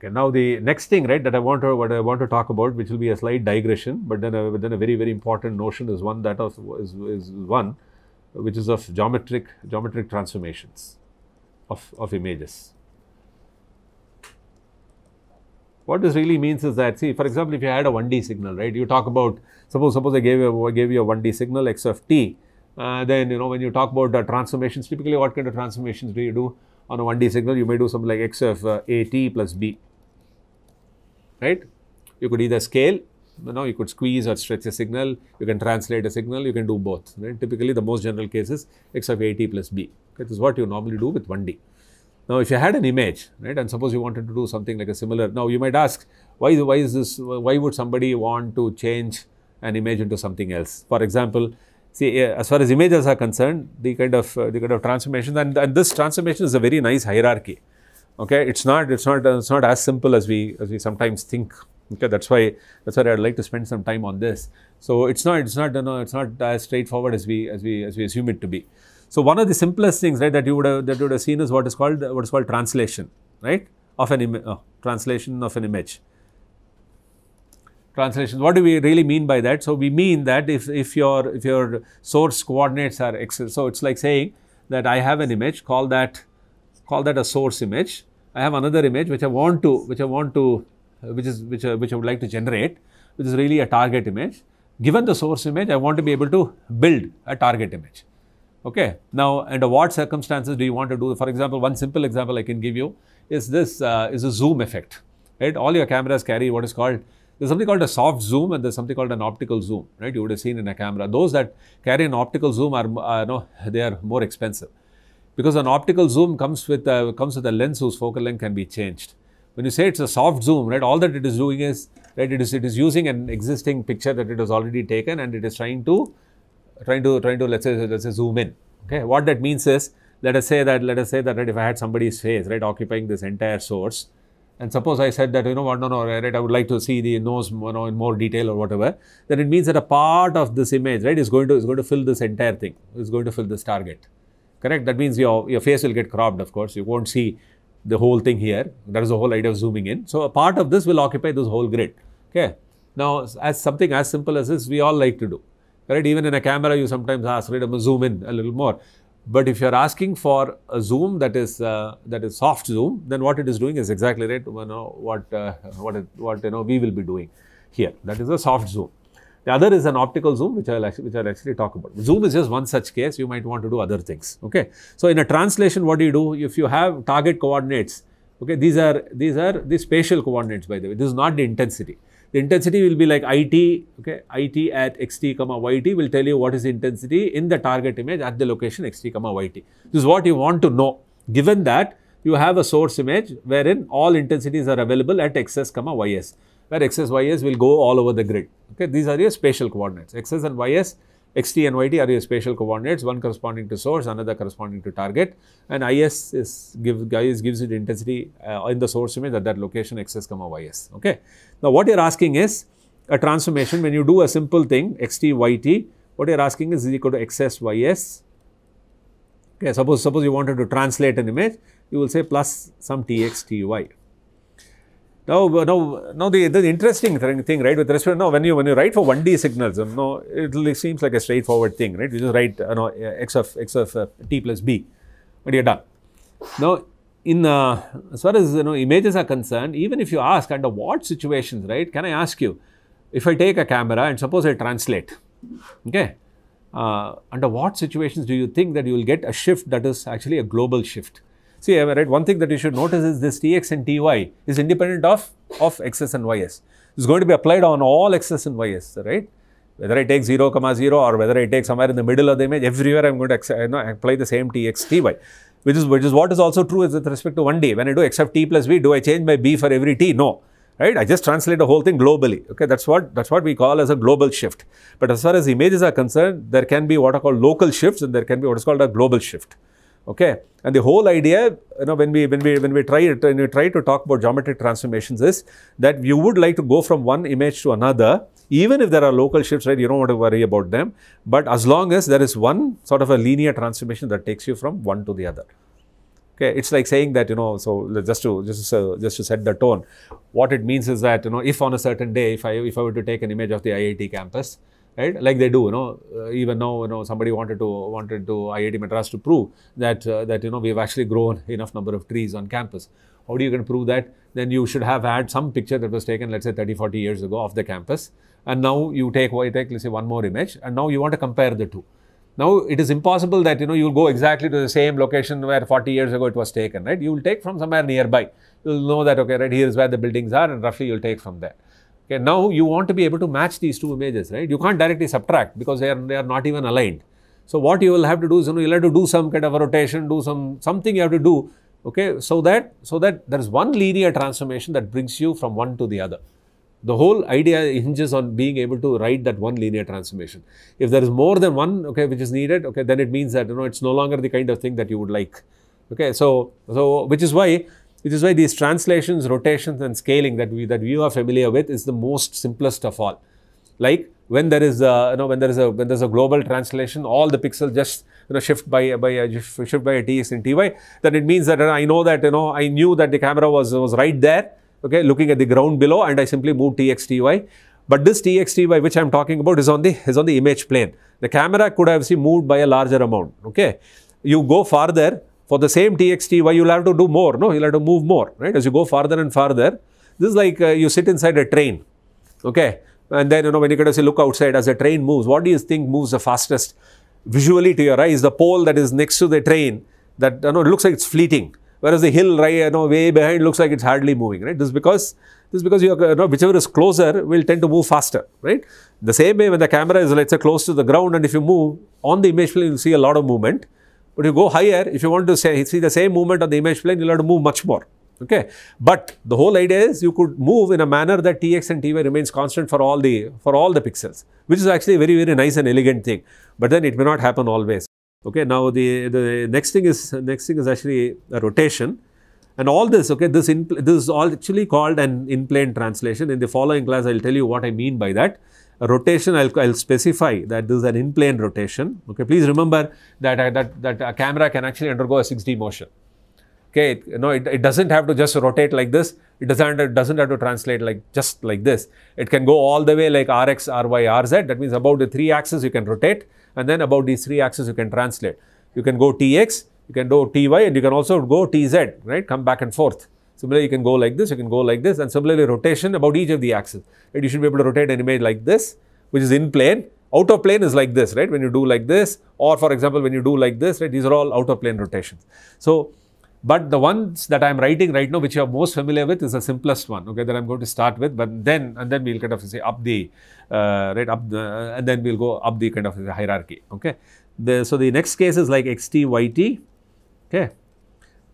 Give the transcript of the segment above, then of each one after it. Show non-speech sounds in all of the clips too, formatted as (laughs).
Okay, now the next thing, right, that I want to what I want to talk about, which will be a slight digression, but then a, then a very very important notion is one that of, is, is one, which is of geometric geometric transformations of of images. What this really means is that, see, for example, if you had a 1D signal, right, you talk about, suppose, suppose I gave you, gave you a 1D signal x of t, uh, then, you know, when you talk about transformations, typically what kind of transformations do you do on a 1D signal? You may do something like x of uh, at plus b, right? You could either scale, you know, you could squeeze or stretch a signal, you can translate a signal, you can do both, right? Typically, the most general case is x of at plus b. This is what you normally do with 1D. Now, if you had an image, right, and suppose you wanted to do something like a similar, now you might ask, why, why is this, why would somebody want to change an image into something else? For example, see, as far as images are concerned, the kind of, uh, the kind of transformation, and, and this transformation is a very nice hierarchy. Okay, it's not, it's not, it's not as simple as we, as we sometimes think. Okay, that's why, that's why I'd like to spend some time on this. So it's not, it's not, you know, it's not as straightforward as we, as we, as we assume it to be. So one of the simplest things, right, that you would have that you would have seen is what is called what is called translation, right, of an image, oh, translation of an image. Translation. What do we really mean by that? So we mean that if if your if your source coordinates are x, so it's like saying that I have an image, call that call that a source image. I have another image which I want to which I want to which is which uh, which I would like to generate, which is really a target image. Given the source image, I want to be able to build a target image. Okay. Now, under what circumstances do you want to do? For example, one simple example I can give you is this uh, is a zoom effect. Right? All your cameras carry what is called there's something called a soft zoom and there's something called an optical zoom. Right? You would have seen in a camera. Those that carry an optical zoom are uh, no they are more expensive because an optical zoom comes with uh, comes with a lens whose focal length can be changed. When you say it's a soft zoom, right? All that it is doing is right. It is it is using an existing picture that it has already taken and it is trying to trying to trying to let's say let's say zoom in. Okay, what that means is let us say that let us say that right, if I had somebody's face right occupying this entire source, and suppose I said that you know what no no right I would like to see the nose you know in more detail or whatever, then it means that a part of this image right is going to is going to fill this entire thing is going to fill this target. Correct. That means your your face will get cropped. Of course, you won't see the whole thing here. That is the whole idea of zooming in. So a part of this will occupy this whole grid. Okay. Now, as something as simple as this, we all like to do right? Even in a camera, you sometimes ask, right, I'm going to zoom in a little more. But if you're asking for a zoom that is uh, that is soft zoom, then what it is doing is exactly right. You know what uh, what it, what you know we will be doing here. That is a soft zoom. The other is an optical zoom, which I'll actually, which I'll actually talk about. Zoom is just one such case. You might want to do other things. Okay. So in a translation, what do you do? If you have target coordinates, okay, these are these are the spatial coordinates. By the way, this is not the intensity the intensity will be like it okay it at xt comma yt will tell you what is the intensity in the target image at the location xt comma yt this is what you want to know given that you have a source image wherein all intensities are available at xs comma ys where xs ys will go all over the grid okay these are your spatial coordinates xs and ys xt and yt are your spatial coordinates, one corresponding to source, another corresponding to target, and is is give is gives the intensity uh, in the source image at that location xs comma ys. Okay. Now what you're asking is a transformation when you do a simple thing xt yt. What you're asking is, is equal to xs ys. Okay. Suppose suppose you wanted to translate an image, you will say plus some tx ty. Now, now, now the, the interesting thing, right, with respect, now when you when you write for 1D signals, you know, it seems like a straightforward thing, right? You just write, you know, x of x of uh, t plus b, but you're done. Now, in uh, as far as you know images are concerned, even if you ask under what situations, right? Can I ask you, if I take a camera and suppose I translate, okay, uh, under what situations do you think that you will get a shift that is actually a global shift? See, right, one thing that you should notice is this Tx and Ty is independent of, of Xs and Ys. It's going to be applied on all Xs and Ys, right? Whether I take 0, comma 0 or whether I take somewhere in the middle of the image, everywhere I'm going to you know, apply the same Tx, Ty. Which is, which is what is also true with respect to 1D. When I do x of t plus b, do I change my b for every t? No right i just translate the whole thing globally okay that's what that's what we call as a global shift but as far as images are concerned there can be what are called local shifts and there can be what is called a global shift Okay, and the whole idea, you know, when we when we when we try when we try to talk about geometric transformations, is that you would like to go from one image to another, even if there are local shifts, right? You don't want to worry about them, but as long as there is one sort of a linear transformation that takes you from one to the other. Okay, it's like saying that you know. So just to just to, just to set the tone, what it means is that you know, if on a certain day, if I if I were to take an image of the IIT campus, right, like they do, you know, uh, even now you know somebody wanted to wanted to IIT Madras to prove that uh, that you know we've actually grown (laughs) enough number of trees on campus. How do you to prove that? Then you should have had some picture that was taken, let's say 30, 40 years ago of the campus, and now you take, you take let's say one more image, and now you want to compare the two. Now it is impossible that you know you'll go exactly to the same location where 40 years ago it was taken, right? You will take from somewhere nearby. You'll know that okay, right here is where the buildings are, and roughly you'll take from there. Okay, now you want to be able to match these two images, right? You can't directly subtract because they are they are not even aligned. So what you will have to do is you know you'll have to do some kind of a rotation, do some something you have to do, okay, so that so that there is one linear transformation that brings you from one to the other. The whole idea hinges on being able to write that one linear transformation. If there is more than one, okay, which is needed, okay, then it means that you know it's no longer the kind of thing that you would like. Okay, so so which is why which is why these translations, rotations, and scaling that we that we are familiar with is the most simplest of all. Like when there is a, you know when there is a when there's a global translation, all the pixels just you know shift by by a, shift by a tx and ty. Then it means that uh, I know that you know I knew that the camera was was right there okay, looking at the ground below and I simply moved tx, ty. But this tx, ty which I am talking about is on the is on the image plane. The camera could have see moved by a larger amount, okay. You go farther, for the same tx, ty, you'll have to do more, no, you'll have to move more, right. As you go farther and farther, this is like uh, you sit inside a train, okay. And then, you know, when you get to see, look outside as the train moves, what do you think moves the fastest visually to your eyes? The pole that is next to the train that, you know, it looks like it's fleeting whereas the hill right you know way behind looks like it's hardly moving right this is because this is because you know, whichever is closer will tend to move faster right the same way when the camera is let's say close to the ground and if you move on the image plane you'll see a lot of movement but you go higher if you want to say, see the same movement on the image plane you'll have to move much more okay but the whole idea is you could move in a manner that tx and ty remains constant for all the for all the pixels which is actually a very very nice and elegant thing but then it may not happen always Okay, now the, the next thing is next thing is actually a rotation. And all this, okay, this in, this is all actually called an in-plane translation. In the following class, I'll tell you what I mean by that. Rotation, I'll, I'll specify that this is an in-plane rotation. Okay, please remember that, uh, that, that a camera can actually undergo a 6D motion. Okay, it, know, it, it doesn't have to just rotate like this. It doesn't, it doesn't have to translate like just like this. It can go all the way like Rx, Ry, Rz. That means about the three axes you can rotate and then about these three axes you can translate. You can go Tx, you can go Ty and you can also go Tz, right, come back and forth. Similarly, you can go like this, you can go like this and similarly rotation about each of the axes. Right? You should be able to rotate an image like this, which is in plane. Out of plane is like this, right, when you do like this or for example, when you do like this, right, these are all out of plane rotations. So, but the ones that I'm writing right now, which you are most familiar with, is the simplest one, okay, that I'm going to start with. But then, and then we'll kind of say up the, uh, right, up the, and then we'll go up the kind of hierarchy, okay. The, so the next case is like xt, yt, okay,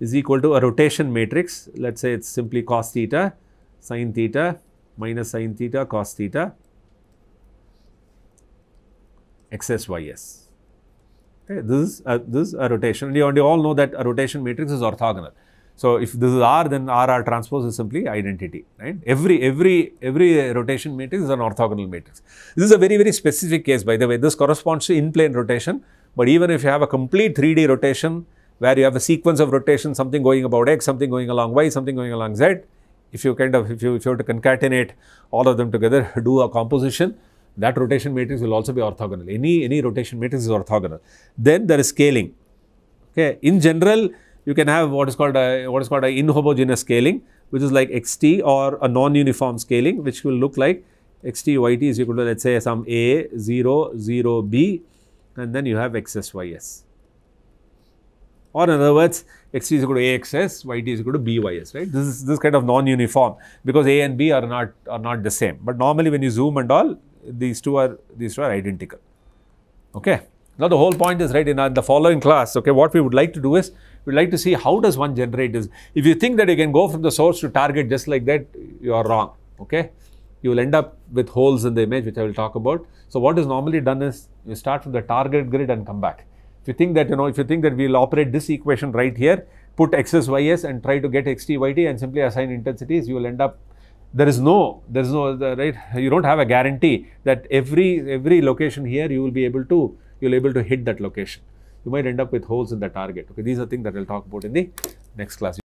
is equal to a rotation matrix. Let's say it's simply cos theta, sin theta, minus sin theta, cos theta, xs, ys. Okay, this is a, this is a rotation. And you, and you all know that a rotation matrix is orthogonal. So if this is R, then R R transpose is simply identity, right? Every every every rotation matrix is an orthogonal matrix. This is a very very specific case, by the way. This corresponds to in plane rotation. But even if you have a complete 3D rotation where you have a sequence of rotation, something going about x, something going along y, something going along z, if you kind of if you if you have to concatenate all of them together, (laughs) do a composition, that rotation matrix will also be orthogonal. Any, any rotation matrix is orthogonal. Then there is scaling. Okay. In general, you can have what is called a, what is called a inhomogeneous scaling, which is like xt or a non-uniform scaling, which will look like xt yt is equal to let's say some a 0 0 b and then you have xs ys. Or in other words, xt is equal to axs, yt is equal to bys, right? This is this kind of non-uniform because a and b are not are not the same. But normally when you zoom and all, these two are these two are identical. Okay. Now the whole point is right in the following class. Okay, what we would like to do is we'd like to see how does one generate this. If you think that you can go from the source to target just like that, you are wrong. Okay, you will end up with holes in the image, which I will talk about. So what is normally done is you start from the target grid and come back. If you think that you know, if you think that we will operate this equation right here, put x's, ys, and try to get xt, yt, and simply assign intensities, you will end up there is no there is no right you don't have a guarantee that every every location here you will be able to you'll able to hit that location you might end up with holes in the target. Okay, these are things that we'll talk about in the next class.